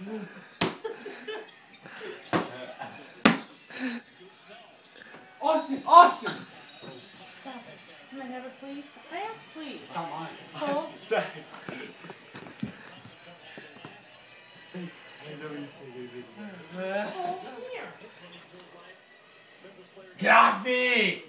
Uh, Austin, Austin! Stop it. Can I have it, please? I ask, please. It's not mine. Cole? Sorry. I know he's taking a video. Cole, come here. Get off me!